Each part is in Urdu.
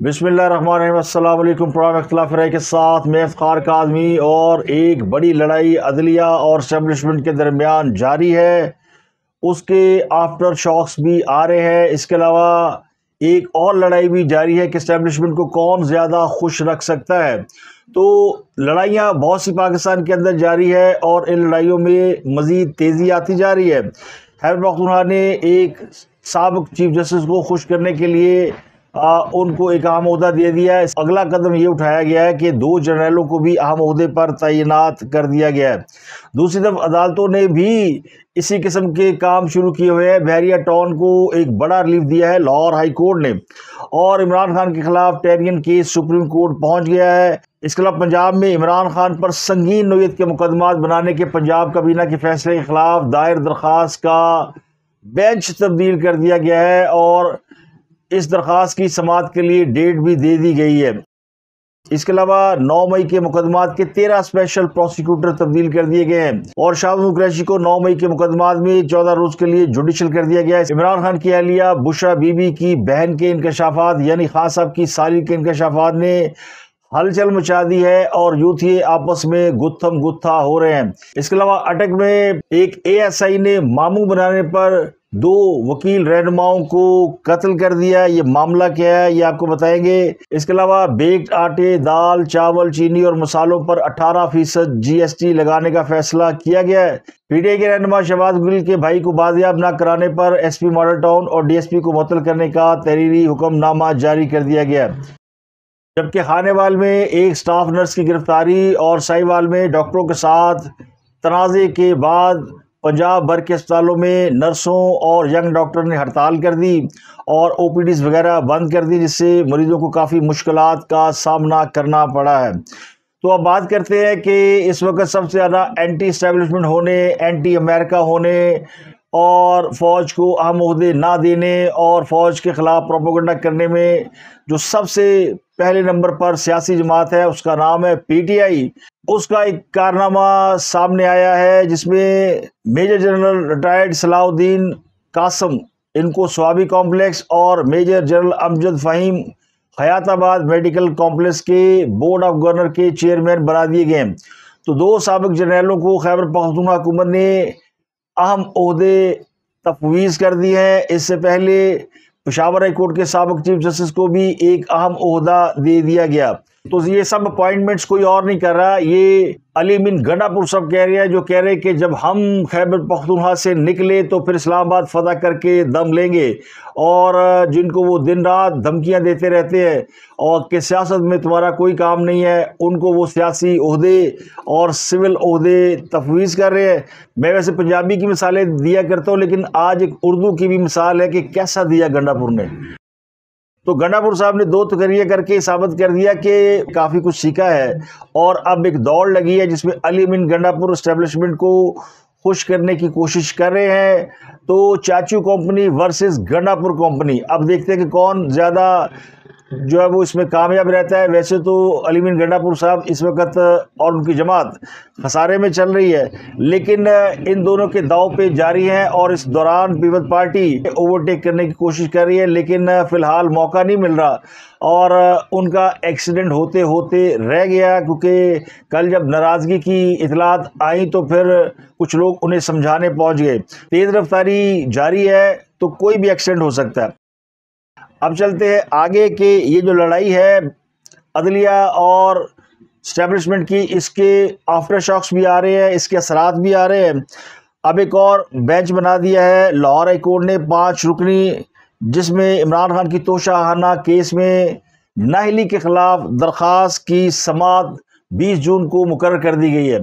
بسم اللہ الرحمن الرحیم السلام علیکم پروگرام اختلاف رائے کے ساتھ میں افتخار کاظمی اور ایک بڑی لڑائی عدلیہ اور اسٹیبلشمنٹ کے درمیان جاری ہے۔ اس کے آفٹر شاکس بھی آ رہے ہیں۔ اس کے علاوہ ایک اور لڑائی بھی جاری ہے کہ اسٹیبلشمنٹ کو کون زیادہ خوش رکھ سکتا ہے۔ تو لڑائیاں بہت سی پاکستان کے اندر جاری ہے اور ان لڑائیوں میں مزید تیزی آتی جا رہی ہے۔ خیبر پختونخوا نے ایک سابق چیف جسٹس کو خوش کرنے کے لیے ان کو ایک اہم عہدہ دے دیا ہے۔ اگلا قدم یہ اٹھایا گیا ہے کہ دو جنرلوں کو بھی اہم عہدے پر تعینات کر دیا گیا ہے۔ دوسری طرف عدالتوں نے بھی اسی قسم کے کام شروع کیے ہوئے ہیں۔ بحریہ ٹاؤن کو ایک بڑا ریلیف دیا ہے، لاہور ہائی کورٹ نے۔ اور عمران خان کے خلاف ٹیرین کیس سپریم کورٹ پہنچ گیا ہے۔ اس کے علاوہ پنجاب میں عمران خان پر سنگین نوعیت کے مقدمات بنانے کے پنجاب کابینہ کے فیصلے کے خلاف دائر درخواست کا بینچ تبدیل کر دیا گیا ہے۔ اور اس درخواست کی سماعت کے لیے ڈیٹ بھی دے دی گئی ہے۔ اس کے علاوہ نو مئی کے مقدمات کے تیرہ اسپیشل پروسیکیوٹر تبدیل کر دیے گئے ہیں اور شاہ قریشی کو نو مئی کے مقدمات میں چودہ روز کے لیے جوڈیشل کر دیا گیا ہے۔ عمران خان کی اہلیہ بشرا بی بی کی بہن کے انکشافات یعنی خان صاحب کی سالی کے انکشافات نے ہلچل مچا دی ہے اور یوتھ یہ آپس میں گتھم گتھا ہو رہے ہیں۔ اس کے علاوہ اٹک میں ایک اے ایس آئی نے ماموں بنانے پر دو وکیل رہنماؤں کو قتل کر دیا، یہ معاملہ کیا ہے؟ یہ آپ کو بتائیں گے۔ اس کے علاوہ بیکڈ آٹے، دال، چاول، چینی اور مسالوں پر اٹھارہ فیصد جی ایس ٹی لگانے کا فیصلہ کیا گیا ہے۔ پی ڈی کے رہنما شہباز گل کے بھائی کو بازیاب نہ کرانے پر ایس پی ماڈل ٹاؤن اور ڈی ایس پی کو معطل کرنے کا تحریری حکم نامہ جاری کر دیا گیا۔ جبکہ خانے وال میں ایک سٹاف نرس کی گرفتاری اور سائی وال میں ڈاکٹروں کے ساتھ تنازع کے بعد پنجاب بھر کے اسپتالوں میں نرسوں اور ینگ ڈاکٹر نے ہڑتال کر دی اور او پی ڈیز وغیرہ بند کر دی، جس سے مریضوں کو کافی مشکلات کا سامنا کرنا پڑا ہے۔ تو اب بات کرتے ہیں کہ اس وقت سب سے زیادہ اینٹی اسٹیبلشمنٹ ہونے اینٹی امریکہ ہونے اور فوج کو اہم عہدے نہ دینے اور فوج کے خلاف پروپوگنڈا کرنے میں جو سب سے پہلے نمبر پر سیاسی جماعت ہے، اس کا نام ہے پی ٹی آئی۔ اس کا ایک کارنامہ سامنے آیا ہے، جس میں میجر جنرل ریٹائرڈ صلاح الدین قاسم، ان کو سوابی کمپلیکس اور major general Amjad Fahim Hayatabad medical complex کے بورڈ آف گورنر کے چیئرمین بنا دیے گئے تو دو سابق جرنیلوں کو خیبر پختونخوا حکومت نے اہم عہدے تفویض کر دیے ہیں۔ اس سے پہلے پشاور ہائی کورٹ کے سابق چیف جسٹس کو بھی ایک اہم عہدہ دے دیا گیا۔ تو یہ سب اپوائنٹمنٹس کوئی اور نہیں کر رہا، یہ علی من گنڈا پور سب کہہ رہے ہیں، جو کہہ رہے کہ جب ہم خیبر پختونخوا سے نکلے تو پھر اسلام آباد فتح کر کے دم لیں گے۔ اور جن کو وہ دن رات دھمکیاں دیتے رہتے ہیں، اور کہ سیاست میں تمہارا کوئی کام نہیں ہے، ان کو وہ سیاسی عہدے اور سول عہدے تفویض کر رہے ہیں۔ میں ویسے پنجابی کی مثالیں دیا کرتا ہوں، لیکن آج ایک اردو کی بھی مثال ہے کہ کیسا دیا گنڈا پور نے۔ تو گنڈا پور صاحب نے دو تقریہ کر کے ثابت کر دیا کہ کافی کچھ سیکھا ہے اور اب ایک دوڑ لگی ہے جس میں علی من گنڈا پور اسٹیبلشمنٹ کو خوش کرنے کی کوشش کر رہے ہیں۔ تو چاچو کمپنی ورسز گنڈا پور کمپنی۔ اب دیکھتے ہیں کہ کون زیادہ جو ہے وہ اس میں کامیاب رہتا ہے۔ ویسے تو علیمین گنڈا پور صاحب اس وقت اور ان کی جماعت خسارے میں چل رہی ہے، لیکن ان دونوں کے داؤ پہ جاری ہیں اور اس دوران پیپل پارٹی اوورٹیک کرنے کی کوشش کر رہی ہے، لیکن فی الحال موقع نہیں مل رہا۔ اور ان کا ایکسیڈنٹ ہوتے ہوتے رہ گیا، کیونکہ کل جب ناراضگی کی اطلاعات آئیں تو پھر کچھ لوگ انہیں سمجھانے پہنچ گئے۔ تیز رفتاری جاری ہے تو کوئی بھی ایکسیڈنٹ ہو سکتا ہے۔ اب چلتے ہیں آگے کہ یہ جو لڑائی ہے عدلیہ اور اسٹیبلشمنٹ کی، اس کے آفٹر شاکس بھی آ رہے ہیں، اس کے اثرات بھی آ رہے ہیں۔ اب ایک اور بینچ بنا دیا ہے، لاہور ہائی کورٹ نے پانچ رکنی، جس میں عمران خان کی توشہ کیس میں ناہلی کے خلاف درخواست کی سماعت بیس جون کو مقرر کر دی گئی ہے۔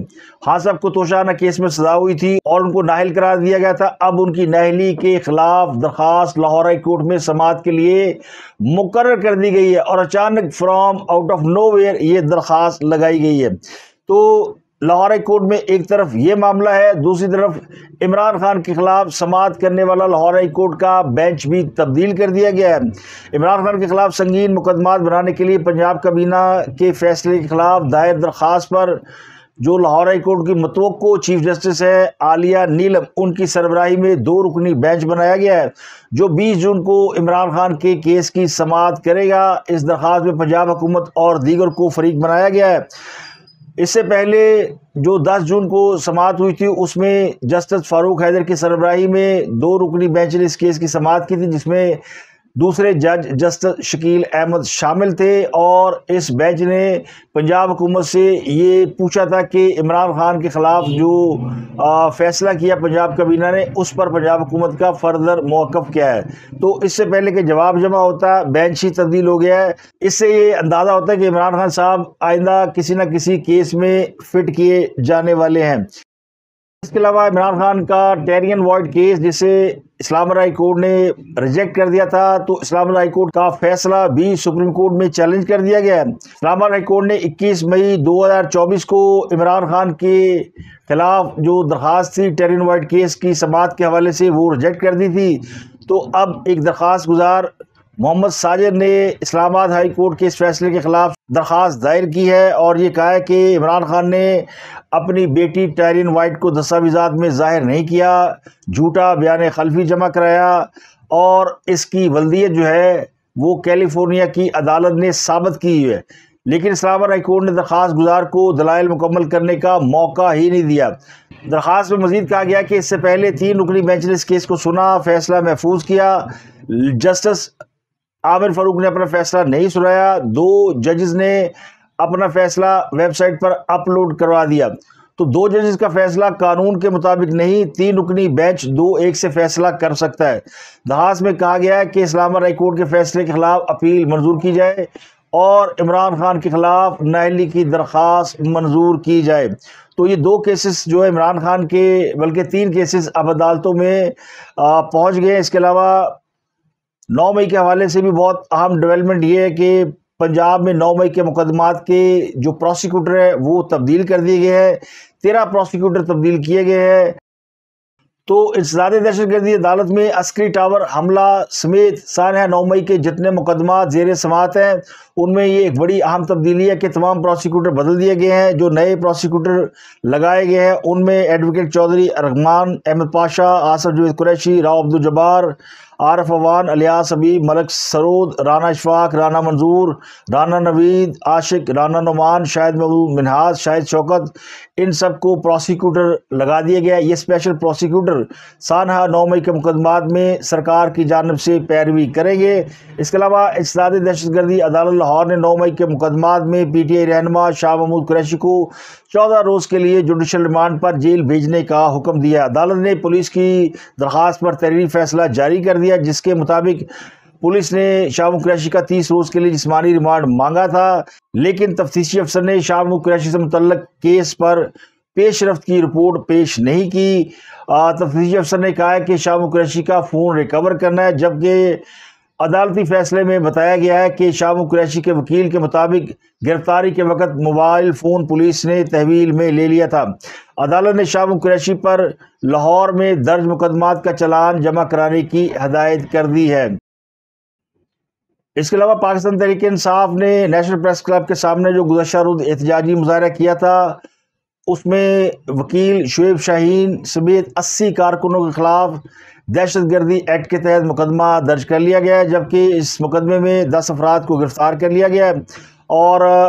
ہاں صاحب کو توشانہ کیس میں سزا ہوئی تھی اور ان کو ناہل قرار دیا گیا تھا۔ اب ان کی ناہلی کے خلاف درخواست لاہور ہائی کورٹ میں سماعت کے لیے مقرر کر دی گئی ہے اور اچانک from out of nowhere یہ درخواست لگائی گئی ہے۔ تو لاہور ہائی کورٹ میں ایک طرف یہ معاملہ ہے، دوسری طرف عمران خان کے خلاف سماعت کرنے والا لاہور ہائی کورٹ کا بینچ بھی تبدیل کر دیا گیا ہے۔ عمران خان کے خلاف سنگین مقدمات بنانے کے لیے پنجاب کابینہ کے فیصلے کے خلاف دائر درخواست پر، جو لاہور ہائی کورٹ کی متوقع چیف جسٹس ہے عالیہ نیلم، ان کی سربراہی میں دو رکنی بینچ بنایا گیا ہے، جو بیس جون کو عمران خان کے کیس کی سماعت کرے گا۔ اس درخواست میں پنجاب حکومت اور دیگر کو فریق بنایا گیا ہے۔ اس سے پہلے جو دس جون کو سماعت ہوئی تھی، اس میں جسٹس فاروق حیدر کی سربراہی میں دو رکنی بینچ نے اس کیس کی سماعت کی تھی، جس میں دوسرے جج جسٹس شکیل احمد شامل تھے اور اس بینچ نے پنجاب حکومت سے یہ پوچھا تھا کہ عمران خان کے خلاف جو فیصلہ کیا پنجاب کابینہ نے، اس پر پنجاب حکومت کا فردر موقف کیا ہے۔ تو اس سے پہلے کہ جواب جمع ہوتا ہے بینچ ہی تبدیل ہو گیا ہے۔ اس سے یہ اندازہ ہوتا ہے کہ عمران خان صاحب آئندہ کسی نہ کسی کیس میں فٹ کیے جانے والے ہیں۔ اس کے علاوہ عمران خان کا ٹیرین وائٹ کیس جسے اسلام ہائی کورٹ نے ریجیکٹ کر دیا تھا، تو اسلام ہائی کورٹ کا فیصلہ بھی سپریم کورٹ میں چیلنج کر دیا گیا۔ ہے اسلام ہائی کورٹ نے اکیس مئی دو ہزار چوبیس کو عمران خان کے خلاف جو درخواست تھی ٹیرین وائٹ کیس کی سماعت کے حوالے سے وہ ریجیکٹ کر دی تھی۔ تو اب ایک درخواست گزار محمد ساجد نے اسلام آباد ہائی کورٹ کے اس فیصلے کے خلاف درخواست دائر کی ہے اور یہ کہا ہے کہ عمران خان نے اپنی بیٹی ٹائرین وائٹ کو دستاویزات میں ظاہر نہیں کیا، جھوٹا بیان خلفی جمع کرایا اور اس کی ولدیت جو ہے وہ کیلیفورنیا کی عدالت نے ثابت کی ہے۔ لیکن اسلام آباد ہائی کورٹ نے درخواست گزار کو دلائل مکمل کرنے کا موقع ہی نہیں دیا۔ درخواست میں مزید کہا گیا کہ اس سے پہلے تین رکنی بینچ نے اس کیس کو سنا، فیصلہ محفوظ کیا۔ جسٹس عامر فاروق نے اپنا فیصلہ نہیں سنایا۔ دو ججز نے اپنا فیصلہ ویب سائٹ پر اپلوڈ کروا دیا۔ تو دو ججز کا فیصلہ قانون کے مطابق نہیں، تین رکنی بینچ دو ایک سے فیصلہ کر سکتا ہے۔ دہاس میں کہا گیا ہے کہ اسلام ہائی کورٹ کے فیصلے کے خلاف اپیل منظور کی جائے اور عمران خان کے خلاف نائلی کی درخواست منظور کی جائے۔ تو یہ دو کیسز جو ہے عمران خان کے بلکہ تین کیسز اب عدالتوں میں پہنچ گئے۔ اس کے علاوہ نو مئی کے حوالے سے بھی بہت اہم ڈیولپمنٹ یہ ہے کہ پنجاب میں نو مئی کے مقدمات کے جو پروسیکیوٹر ہے وہ تبدیل کر دیے گئے ہیں، تیرہ پروسیکیوٹر تبدیل کیے گئے ہیں۔ تو انسداد دہشت گردی عدالت میں عسکری ٹاور حملہ سمیت سانحہ نو مئی کے جتنے مقدمات زیر سماعت ہیں۔ ان میں یہ ایک بڑی اہم تبدیلی ہے کہ تمام پروسیکیوٹر بدل دیے گئے ہیں، جو نئے پروسیکیوٹر لگائے گئے ہیں، ان میں ایڈوکیٹ چودھری، ارغمان، احمد پاشا، آصف جوید قریشی، راؤ عبدالجبار، عارف اوان الیاس حبیب ملک سرود، رانا اشفاق، رانا منظور، رانا نوید، عاشق، رانا نعمان، شاہد محبوب منہاز، شاہد شوکت، ان سب کو پروسیکیوٹر لگا دیا گیا یہ اسپیشل پروسیکیوٹر سانحہ نو مئی کے مقدمات میں سرکار کی جانب سے پیروی کریں گے۔ اس کے علاوہ اجتدادی دہشت گردی عدالت لاہور نے نو مئی کے مقدمات میں پی ٹی آئی رہنما شاہ محمود قریشی کو چودہ روز کے لیے جوڈیشل ریمانڈ پر جیل بھیجنے کا حکم دیا۔ عدالت نے پولیس کی درخواست پر تحریری فیصلہ جاری کر دیا، جس کے مطابق پولیس نے شاہ محمود قریشی کا تیس روز کے لیے جسمانی ریمانڈ مانگا تھا، لیکن تفتیشی افسر نے شاہ محمود قریشی سے متعلق کیس پر پیش رفت کی رپورٹ پیش نہیں کی۔ تفتیشی افسر نے کہا ہے کہ شاہ محمود قریشی کا فون ریکور کرنا ہے، جبکہ عدالتی فیصلے میں بتایا گیا ہے کہ شام قریشی کے وکیل کے مطابق گرفتاری کے وقت موبائل فون پولیس نے تحویل میں لے لیا تھا۔ عدالت نے شام قریشی پر لاہور میں درج مقدمات کا چلان جمع کرانے کی ہدایت کر دی ہے۔ اس کے علاوہ پاکستان تحریک انصاف نے نیشنل پریس کلب کے سامنے جو گزشتہ روز احتجاجی مظاہرہ کیا تھا اس میں وکیل شعیب شاہین سمیت اسی کارکنوں کے خلاف دہشت گردی ایکٹ کے تحت مقدمہ درج کر لیا گیا ہے، جبکہ اس مقدمے میں دس افراد کو گرفتار کر لیا گیا ہے۔ اور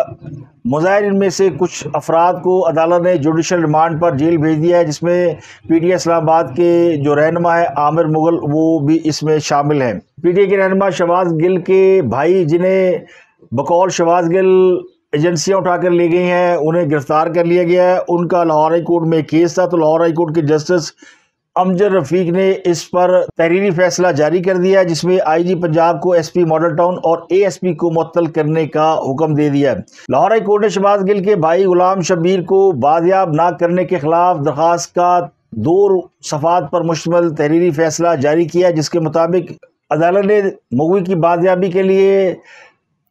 مظاہرین میں سے کچھ افراد کو عدالت نے جوڈیشل ریمانڈ پر جیل بھیج دیا ہے، جس میں پی ٹی اسلام آباد کے جو رہنما ہے عامر مغل، وہ بھی اس میں شامل ہیں۔ پی ٹی اے کے رہنما شواز گل کے بھائی، جنہیں بقول شواز گل ایجنسیاں اٹھا کر لے گئی ہیں، انہیں گرفتار کر لیا گیا ہے۔ ان کا لاہور ہائی کورٹ میں کیس تھا تو لاہور ہائی کورٹ کے جسٹس امجد رفیق نے اس پر تحریری فیصلہ جاری کر دیا جس میں آئی جی پنجاب کو ایس پی ماڈل ٹاؤن اور اے ایس پی کو معطل کرنے کا حکم دے دیا لاہور ہائی کورٹ نے شباز گل کے بھائی غلام شبیر کو بازیاب نہ کرنے کے خلاف درخواست کا دو صفات پر مشتمل تحریری فیصلہ جاری کیا جس کے مطابق عدالت نے مغوی کی بازیابی کے لیے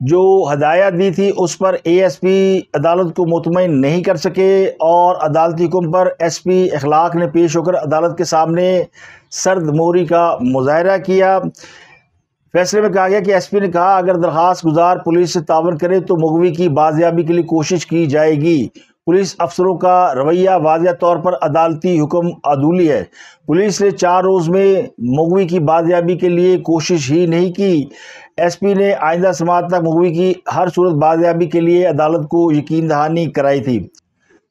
جو ہدایت دی تھی اس پر اے ایس پی عدالت کو مطمئن نہیں کر سکے اور عدالتی حکم پر ایس پی اخلاق نے پیش ہو کر عدالت کے سامنے سرد موری کا مظاہرہ کیا۔ فیصلے میں کہا گیا کہ ایس پی نے کہا، اگر درخواست گزار پولیس سے تعاون کرے تو مغوی کی بازیابی کے لیے کوشش کی جائے گی۔ پولیس افسروں کا رویہ واضح طور پر عدالتی حکم عدولی ہے۔ پولیس نے چار روز میں مغوی کی بازیابی کے لیے کوشش ہی نہیں کی۔ ایس پی نے آئندہ سماعت تک مغوی کی ہر صورت بازیابی کے لیے عدالت کو یقین دہانی کرائی تھی۔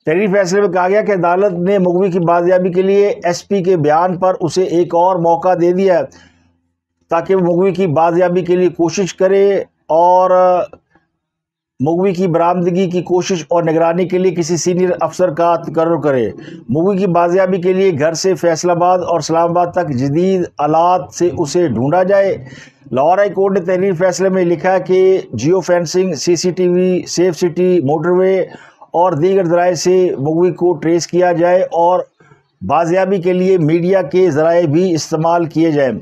تحریر فیصلے میں کہا گیا کہ عدالت نے مغوی کی بازیابی کے لیے ایس پی کے بیان پر اسے ایک اور موقع دے دیا تاکہ وہ مغوی کی بازیابی کے لیے کوشش کرے اور مغوی کی برآمدگی کی کوشش اور نگرانی کے لیے کسی سینئر افسر کا تقرر کرے۔ مغوی کی بازیابی کے لیے گھر سے فیصل آباد اور اسلام آباد تک جدید آلات سے اسے ڈھونڈا جائے۔ لاہور ہائی کورٹ نے تحریر فیصلے میں لکھا کہ geo fencing, C C T V, safe city, motorway اور دیگر ذرائع سے مغوی کو ٹریس کیا جائے اور بازیابی کے لیے میڈیا کے ذرائع بھی استعمال کیے جائیں۔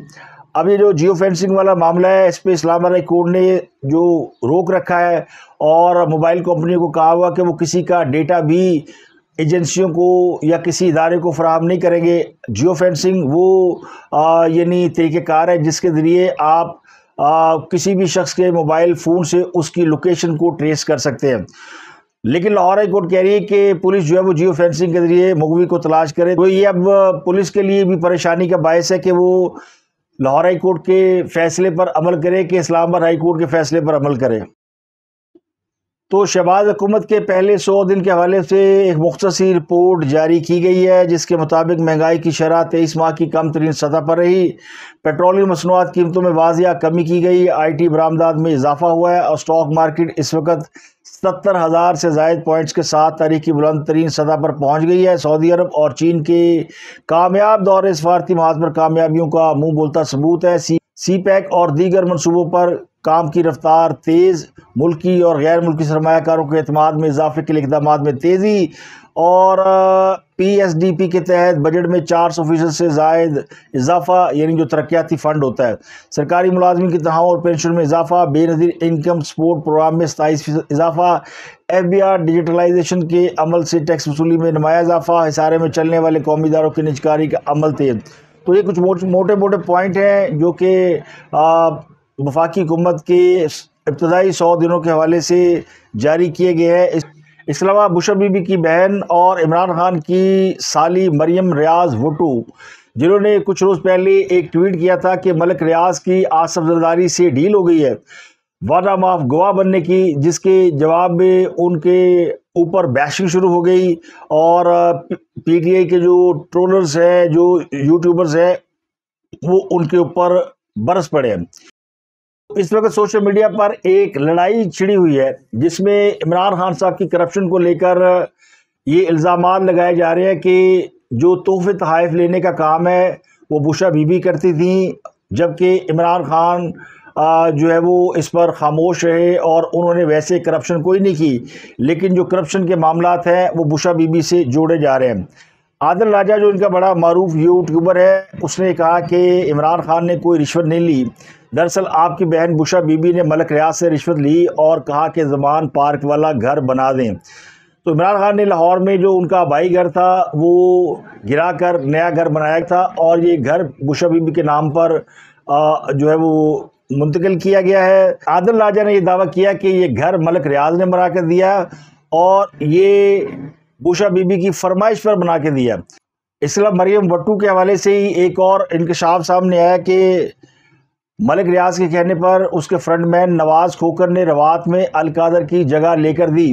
اب یہ جو جیو فینسنگ والا معاملہ ہے، اس پہ اسلام آباد کورٹ نے جو روک رکھا ہے اور موبائل کمپنیوں کو کہا ہوا کہ وہ کسی کا ڈیٹا بھی ایجنسیوں کو یا کسی ادارے کو فراہم نہیں کریں گے۔ جیو فینسنگ وہ یعنی طریقہ کار ہے جس کے ذریعے آپ کسی بھی شخص کے موبائل فون سے اس کی لوکیشن کو ٹریس کر سکتے ہیں۔ لیکن لاہور ہائی کورٹ کہہ رہی ہے کہ پولیس جو ہے وہ جیو فینسنگ کے ذریعے مغوی کو تلاش کرے۔ تو یہ اب پولیس کے لیے بھی پریشانی کا باعث ہے کہ وہ لاہور ہائی کورٹ کے فیصلے پر عمل کرے کہ اسلام آباد ہائی کورٹ کے فیصلے پر عمل کرے تو شہباز حکومت کے پہلے سو دن کے حوالے سے ایک مختصی رپورٹ جاری کی گئی ہے، جس کے مطابق مہنگائی کی شرح تیئیس ماہ کی کم ترین سطح پر رہی۔ پیٹرولیم مصنوعات قیمتوں میں واضح کمی کی گئی۔ آئی ٹی برآمدات میں اضافہ ہوا ہے اور سٹاک مارکیٹ اس وقت ستر ہزار سے زائد پوائنٹس کے ساتھ تاریخی بلند ترین سطح پر پہنچ گئی ہے۔ سعودی عرب اور چین کے کامیاب دور سفارتی محاذ پر کامیابیوں کا منہ بولتا ثبوت ہے۔ سی سی پیک اور دیگر منصوبوں پر کام کی رفتار تیز، ملکی اور غیر ملکی سرمایہ کاروں کے اعتماد میں اضافے کے لیے اقدامات میں تیزی اور پی ایس ڈی پی کے تحت بجٹ میں چار سو فیصد سے زائد اضافہ یعنی جو ترقیاتی فنڈ ہوتا ہے۔ سرکاری ملازمین کی تنخواہوں اور پینشن میں اضافہ، بے نظیر انکم سپورٹ پروگرام میں ستائیس فیصد اضافہ۔ ایف بی آر ڈیجیٹلائزیشن کے عمل سے ٹیکس وصولی میں نمایاں اضافہ۔ حسارے میں چلنے والے قومی اداروں کی نجکاری کا عمل تیز۔ تو یہ کچھ موٹے موٹے پوائنٹ ہیں جو کہ وفاقی حکومت کے ابتدائی سو دنوں کے حوالے سے جاری کیے گئے ہیں۔ اس کے علاوہ بشر بی بی کی بہن اور عمران خان کی سالی مریم ریاض وٹو، جنہوں نے کچھ روز پہلے ایک ٹویٹ کیا تھا کہ ملک ریاض کی آصف زرداری سے ڈیل ہو گئی ہے وعدہ معاف گواہ بننے کی، جس کے جواب میں ان کے اوپر بیشنگ شروع ہو گئی اور پی ٹی آئی کے جو ٹرولرز ہیں، جو یوٹیوبرز ہیں، وہ ان کے اوپر برس پڑے ہیں۔ اس وقت سوشل میڈیا پر ایک لڑائی چھڑی ہوئی ہے، جس میں عمران خان صاحب کی کرپشن کو لے کر یہ الزامات لگائے جا رہے ہیں کہ جو تحفے تحائف لینے کا کام ہے، وہ بشا بی بی کرتی تھیں، جبکہ عمران خان جو ہے وہ اس پر خاموش رہے اور انہوں نے ویسے کرپشن کوئی نہیں کی۔ لیکن جو کرپشن کے معاملات ہیں، وہ بشا بی بی سے جوڑے جا رہے ہیں۔ عادل راجہ جو ان کا بڑا معروف یوٹیوبر ہے، اس نے کہا کہ عمران خان نے کوئی رشوت نہیں لی۔ دراصل آپ کی بہن بشا بی بی نے ملک ریاض سے رشوت لی اور کہا کہ زمان پارک والا گھر بنا دیں۔ تو عمران خان نے لاہور میں جو ان کا بائی گھر تھا، وہ گرا کر نیا گھر بنایا تھا اور یہ گھر بشا بی بی کے نام پر جو ہے وہ منتقل کیا گیا ہے۔ عادل راجہ نے یہ دعویٰ کیا کہ یہ گھر ملک ریاض نے بنا کے دیا اور یہ بوشا بی بی کی فرمائش پر بنا کے دیا۔ اس کے مریم وٹو کے حوالے سے ہی ایک اور انکشاف سامنے آیا کہ ملک ریاض کے کہنے پر اس کے فرنٹ مین نواز کھوکر نے روات میں القادر کی جگہ لے کر دی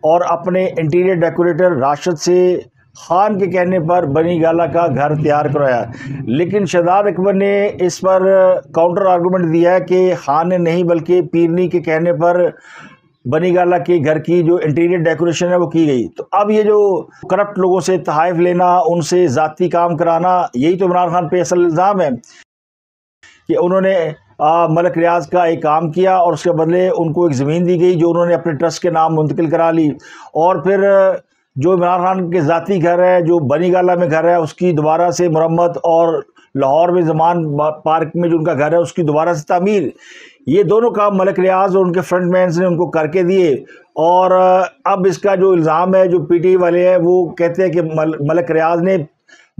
اور اپنے انٹیریئر ڈیکوریٹر راشد سے خان کے کہنے پر بنی گالا کا گھر تیار کرایا۔ لیکن شہزاد اکبر نے اس پر کاؤنٹر آرگومنٹ دیا ہے کہ خان نے نہیں بلکہ پیرنی کے کہنے پر بنی گالا کے گھر کی جو انٹیریئر ڈیکوریشن ہے وہ کی گئی۔ تو اب یہ جو کرپٹ لوگوں سے تحائف لینا، ان سے ذاتی کام کرانا، یہی تو عمران خان پہ اصل الزام ہے۔ کہ انہوں نے ملک ریاض کا ایک کام کیا اور اس کے بدلے ان کو ایک زمین دی گئی جو انہوں نے اپنے ٹرسٹ کے نام منتقل کرا لی۔ اور پھر، جو عمران خان کے ذاتی گھر ہے، جو بنی گالا میں گھر ہے، اس کی دوبارہ سے مرمت اور لاہور میں زمان پارک میں جو ان کا گھر ہے، اس کی دوبارہ سے تعمیر۔ یہ دونوں کام ملک ریاض اور ان کے فرنٹ مینس نے ان کو کر کے دیے۔ اور اب اس کا جو الزام ہے، جو پی ٹی والے ہیں، وہ کہتے ہیں کہ ملک ریاض نے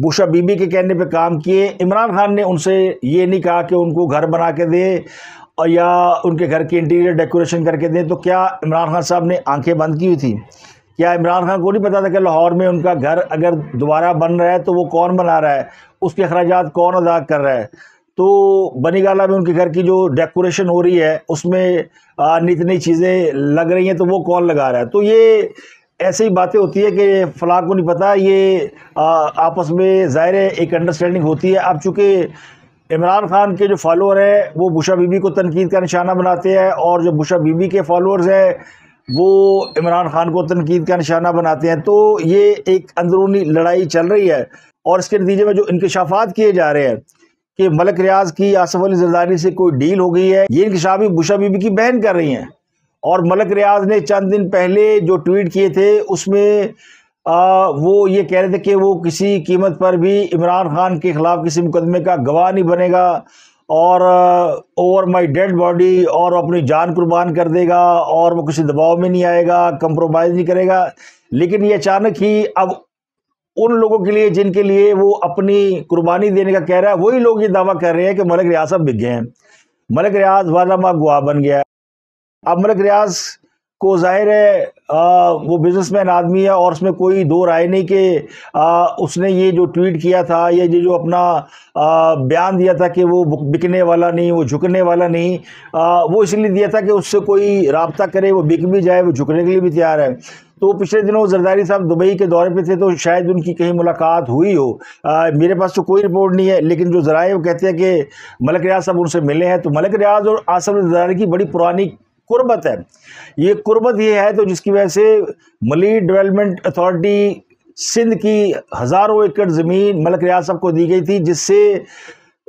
بوشا بی بی کے کہنے پہ کام کیے۔ عمران خان نے ان سے یہ نہیں کہا کہ ان کو گھر بنا کے دے اور یا ان کے گھر کی انٹیریئر ڈیکوریشن کر کے دیں تو کیا عمران خان صاحب نے آنکھیں بند کی ہوئی تھی کیا عمران خان کو نہیں پتا تھا کہ لاہور میں ان کا گھر اگر دوبارہ بن رہا ہے تو وہ کون بنا رہا ہے؟ اس کے اخراجات کون ادا کر رہا ہے؟ تو بنی گالا میں ان کے گھر کی جو ڈیکوریشن ہو رہی ہے، اس میں نئی نئی چیزیں لگ رہی ہیں تو وہ کون لگا رہا ہے؟ تو یہ ایسے ہی باتیں ہوتی ہے کہ فلاں کو نہیں پتا، یہ آپس میں ظاہر ایک انڈرسٹینڈنگ ہوتی ہے۔ اب چونکہ عمران خان کے جو فالوور ہیں، وہ بشا بی بی کو تنقید کا نشانہ بناتے ہیں اور جو بشا بی بی کے فالوورز ہیں، وہ عمران خان کو تنقید کا نشانہ بناتے ہیں۔ تو یہ ایک اندرونی لڑائی چل رہی ہے اور اس کے نتیجے میں جو انکشافات کیے جا رہے ہیں کہ ملک ریاض کی آصف علی زرداری سے کوئی ڈیل ہو گئی ہے، یہ انکشاف بھی بشا بی بی کی بہن کر رہی ہیں۔ اور ملک ریاض نے چند دن پہلے جو ٹویٹ کیے تھے، اس میں وہ یہ کہہ رہے تھے کہ وہ کسی قیمت پر بھی عمران خان کے خلاف کسی مقدمے کا گواہ نہیں بنے گا اور اوور مائی ڈیڈ باڈی اور اپنی جان قربان کر دے گا اور وہ کسی دباؤ میں نہیں آئے گا کمپرومائز نہیں کرے گا۔ لیکن یہ اچانک ہی اب ان لوگوں کے لیے جن کے لیے وہ اپنی قربانی دینے کا کہہ رہا ہے، وہی لوگ یہ دعویٰ کر رہے ہیں کہ ملک ریاض اب بک گئے ہیں۔ ملک ریاض والا گواہ بن گیا ہے۔ اب ملک ریاض کو ظاہر ہے وہ بزنس مین آدمی ہے اور اس میں کوئی دو رائے نہیں کہ اس نے یہ جو ٹویٹ کیا تھا یا یہ جو اپنا بیان دیا تھا کہ وہ بکنے والا نہیں، وہ جھکنے والا نہیں وہ اس لیے دیا تھا کہ اس سے کوئی رابطہ کرے، وہ بک بھی جائے، وہ جھکنے کے لیے بھی تیار ہے۔ تو پچھلے دنوں زرداری صاحب دبئی کے دورے پہ تھے تو شاید ان کی کہیں ملاقات ہوئی ہو۔ میرے پاس تو کوئی رپورٹ نہیں ہے، لیکن جو ذرائع وہ کہتے ہیں کہ ملک ریاض صاحب ان سے ملے ہیں۔ تو ملک ریاض اور آصف زرداری کی بڑی پرانی قربت ہے۔ یہ قربت یہ ہے تو جس کی وجہ سے ملی ڈیولپمنٹ اتھارٹی سندھ کی ہزاروں ایکڑ زمین ملک ریاض صاحب کو دی گئی تھی، جس سے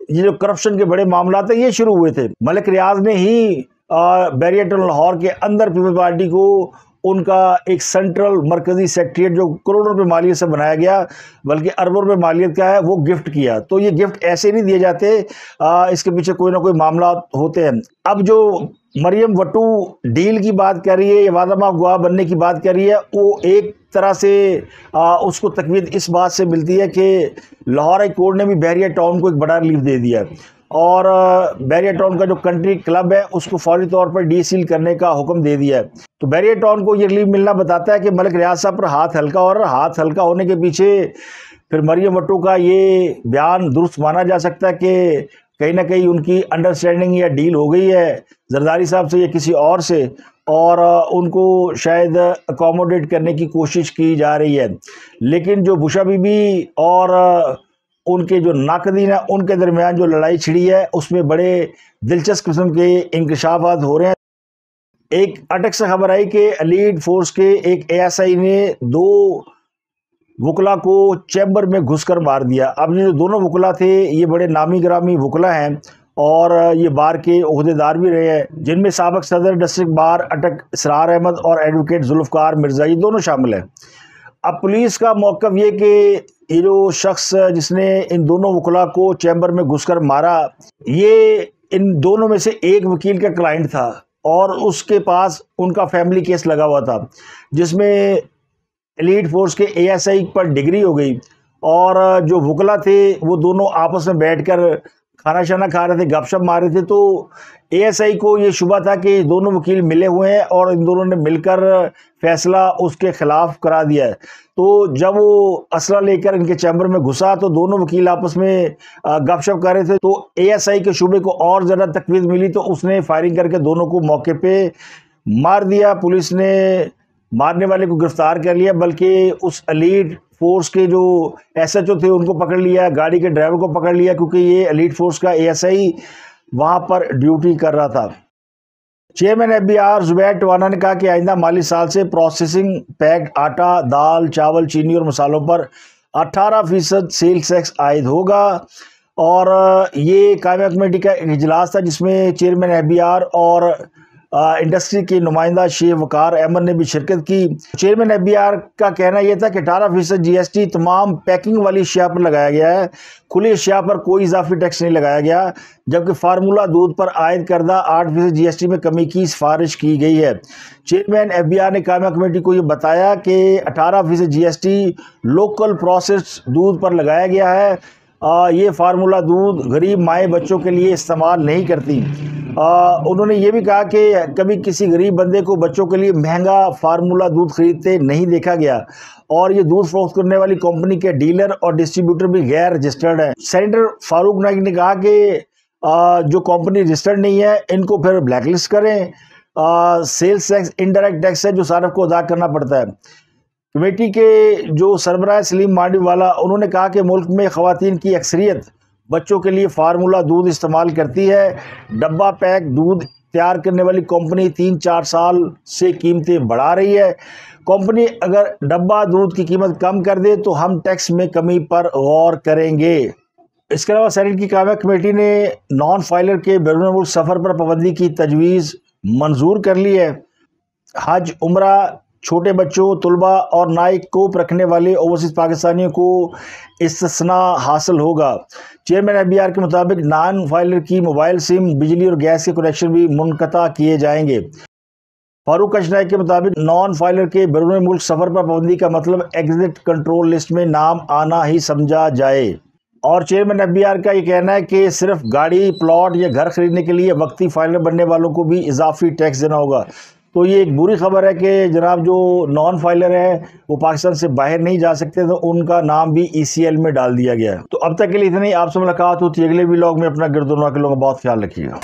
یہ جو کرپشن کے بڑے معاملات ہیں، یہ شروع ہوئے تھے۔ ملک ریاض نے ہی بیریٹر لاہور کے اندر پیپل پارٹی کو ان کا ایک سینٹرل مرکزی سیکٹریٹ جو کروڑوں روپے مالیت سے بنایا گیا، بلکہ اربوں روپے مالیت کا ہے، وہ گفٹ کیا۔ تو یہ گفٹ ایسے نہیں دیے جاتے اس کے پیچھے کوئی نہ کوئی معاملات ہوتے ہیں۔ اب جو مریم وٹو ڈیل کی بات کر رہی ہے یا وعدہ معاف گواہ بننے کی بات کر رہی ہے۔ وہ ایک طرح سے اس کو تقویت اس بات سے ملتی ہے کہ لاہور ہائی کورٹ نے بھی بحریہ ٹاؤن کو ایک بڑا ریلیف دے دیا ہے۔ اور بیریا ٹاؤن کا جو کنٹری کلب ہے، اس کو فوری طور پر ڈی سیل کرنے کا حکم دے دیا ہے۔ تو بیریا ٹاؤن کو یہ ریلیف ملنا بتاتا ہے کہ ملک ریاض صاحب پر ہاتھ ہلکا اور ہاتھ ہلکا ہونے کے پیچھے پھر مریم وٹو کا یہ بیان درست مانا جا سکتا ہے کہ کہیں نہ کہیں ان کی انڈرسٹینڈنگ یا ڈیل ہو گئی ہے۔ زرداری صاحب سے یا کسی اور سے۔ اور ان کو شاید اکوموڈیٹ کرنے کی کوشش کی جا رہی ہے۔ لیکن جو بشا بی بی اور ان کے جو ناقدین ہیں، ان کے درمیان جو لڑائی چھڑی ہے، اس میں بڑے دلچسپ قسم کے انکشافات ہو رہے ہیں۔ ایک اٹک سے خبر آئی کہ الیڈ فورس کے ایک اے ایس آئی نے دو وکلا کو چیمبر میں گھس کر مار دیا۔ اب یہ جو دونوں وکلا تھے، یہ بڑے نامی گرامی وکلا ہیں اور یہ بار کے عہدے دار بھی رہے ہیں، جن میں سابق صدر ڈسٹرکٹ بار اٹک اسرار احمد اور ایڈوکیٹ ذوالفقار مرزا، یہ دونوں شامل ہیں۔ اب پولیس کا موقف یہ کہ یہ جو شخص جس نے ان دونوں وکلا کو چیمبر میں گھس کر مارا، یہ ان دونوں میں سے ایک وکیل کا کلائنٹ تھا اور اس کے پاس ان کا فیملی کیس لگا ہوا تھا، جس میں ایلیٹ فورس کے A S I per degree ہو گئی اور جو وکلا تھے وہ دونوں آپس میں بیٹھ کر کھانا شانا کھا رہے تھے گپ شپ مار رہے تھے۔ تو اے ایس آئی کو یہ شبہ تھا کہ دونوں وکیل ملے ہوئے ہیں اور ان دونوں نے مل کر فیصلہ اس کے خلاف کرا دیا ہے۔ تو جب وہ اسلحہ لے کر ان کے چیمبر میں گھسا تو دونوں وکیل آپس میں گپ شپ کر رہے تھے۔ تو اے ایس آئی کے شعبے کو اور زیادہ تقویز ملی تو اس نے فائرنگ کر کے دونوں کو موقع پہ مار دیا۔ پولیس نے مارنے والے کو گرفتار کر لیا، بلکہ اس الیٹ فورس کے جو ایس ایچ او تھے، ان کو پکڑ لیا، گاڑی کے ڈرائیور کو پکڑ لیا، کیونکہ یہ الیٹ فورس کا اے ایس آئی وہاں پر ڈیوٹی کر رہا تھا۔ Chairman F B R Zubair Tiwana نے کہا کہ آئندہ مالی سال سے پروسیسنگ پیک آٹا، دال، چاول، چینی اور مسالوں پر اٹھارہ فیصد سیل سیکس عائد ہوگا۔ اور یہ کامیاب کمیٹی کا ایک اجلاس تھا، جس میں چیئرمین ایف بی آر اور انڈسٹری کے نمائندہ شیخ وقار احمد نے بھی شرکت کی۔ چیئرمین ایف بی آر کا کہنا یہ تھا کہ اٹھارہ فیصد جی ایس ٹی تمام پیکنگ والی اشیاء پر لگایا گیا ہے۔ کھلی اشیاء پر کوئی اضافی ٹیکس نہیں لگایا گیا، جبکہ فارمولہ دودھ پر عائد کردہ آٹھ فیصد جی ایس ٹی میں کمی کی سفارش کی گئی ہے۔ چیئرمین ایف بی آر نے کامیاب کمیٹی کو یہ بتایا کہ اٹھارہ فیصد G S T local process دودھ پر لگایا گیا ہے۔ یہ فارمولہ دودھ غریب مائیں بچوں کے لیے استعمال نہیں کرتی۔ انہوں نے یہ بھی کہا کہ کبھی کسی غریب بندے کو بچوں کے لیے مہنگا فارمولہ دودھ خریدتے نہیں دیکھا گیا۔ اور یہ دودھ فروخت کرنے والی کمپنی کے ڈیلر اور ڈسٹریبیوٹر بھی غیر رجسٹرڈ ہیں۔ سینیٹر فاروق نائک نے کہا کہ جو کمپنی رجسٹرڈ نہیں ہے، ان کو پھر بلیک لسٹ کریں۔ سیلز ٹیکس، انڈائریکٹ ٹیکس ہے جو صارف کو ادا کرنا پڑتا ہے۔ کمیٹی کے جو سربراہ سلیم مانڈی والا، انہوں نے کہا کہ ملک میں خواتین کی اکثریت بچوں کے لیے فارمولہ دودھ استعمال کرتی ہے۔ ڈبہ پیک دودھ تیار کرنے والی کمپنی تین چار سال سے قیمتیں بڑھا رہی ہے۔ کمپنی اگر ڈبہ دودھ کی قیمت کم کر دے تو ہم ٹیکس میں کمی پر غور کریں گے۔ اس کے علاوہ سینٹ کی کامیہ کمیٹی نے نان فائلر کے بیرون ملک سفر پر پابندی کی تجویز منظور کر لی ہے۔ حج، عمرہ چھوٹے بچوں طلبہ اور نائک کوپ رکھنے والے اوورسیز پاکستانیوں کو استثناء حاصل ہوگا۔ چیئرمین ایف بی آر کے مطابق نان فائلر کی موبائل سم، بجلی اور گیس کے کنیکشن بھی منقطع کیے جائیں گے۔ فاروق نائک کے مطابق نان فائلر کے بیرون ملک سفر پر پابندی کا مطلب ایگزٹ کنٹرول لسٹ میں نام آنا ہی سمجھا جائے۔ اور چیئرمین ایف بی آر کا یہ کہنا ہے کہ صرف گاڑی پلاٹ یا گھر خریدنے کے لیے وقتی فائلر بننے والوں کو بھی اضافی ٹیکس دینا ہوگا۔ تو یہ ایک بری خبر ہے کہ جناب جو نان فائلر ہے، وہ پاکستان سے باہر نہیں جا سکتے، تو ان کا نام بھی ای سی ایل میں ڈال دیا گیا ہے۔ تو اب تک کے لیے اتنی آپ سے ملاقات ہوتی ہے اگلے ویلاگ میں، اپنا گرد گردونہ کے لوگوں کا بہت خیال رکھیے گا۔